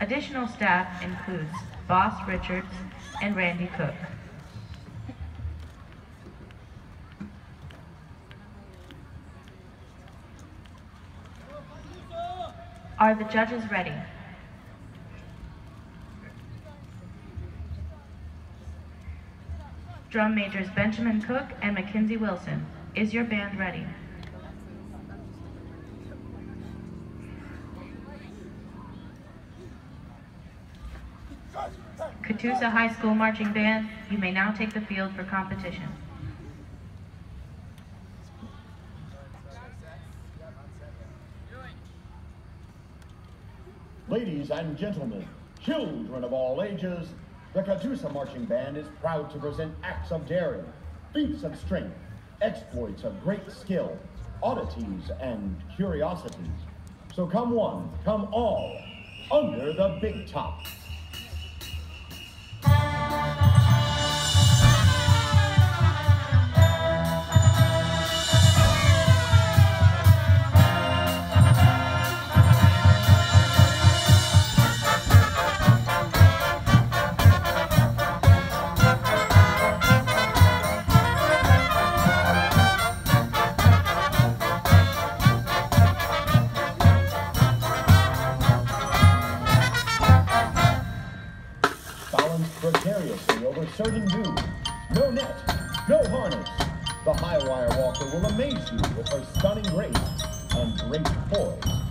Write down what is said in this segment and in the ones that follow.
Additional staff includes Boss Richards and Randy Cook. Are the judges ready? Drum majors Benjamin Cook and Mackenzie Wilson. Is your band ready? Catoosa High School Marching Band, you may now take the field for competition. Ladies and gentlemen, children of all ages, the Catoosa Marching Band is proud to present acts of daring, feats of strength, exploits of great skill, oddities and curiosities. So come one, come all, under the big top. Balanced precariously over certain dunes. No net, no harness. The high wire walker will amaze you with her stunning grace and great poise.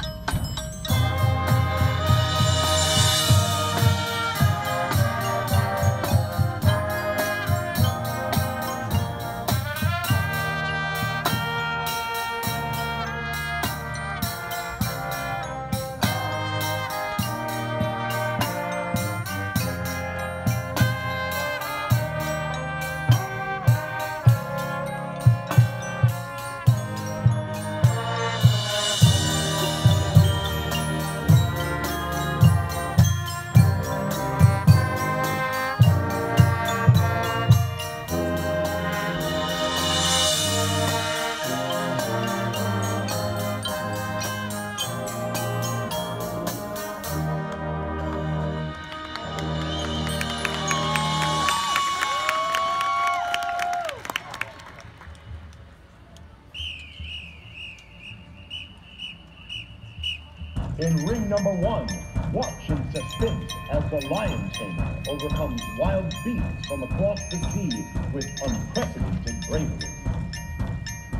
In ring number one, watch in suspense as the lion tamer overcomes wild beasts from across the sea with unprecedented bravery.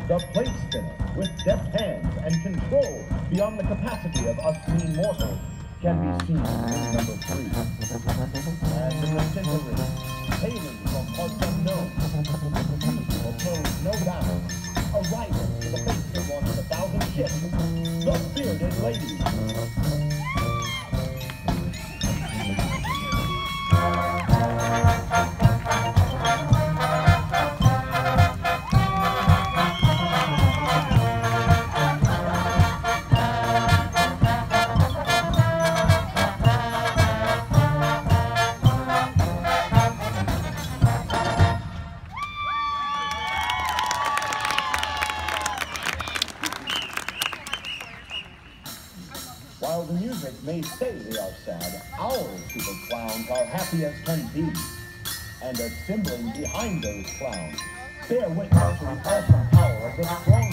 The plate spinner, with deft hands and control beyond the capacity of us mean mortals, can be seen in ring number three. And in the center Not bearded ladies. While the music may say they are sad, our super clowns are happy as can be. And assembling behind those clowns, bear witness to the awesome power of the strong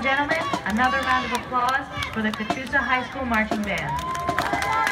and gentlemen, another round of applause for the Catoosa High School Marching Band.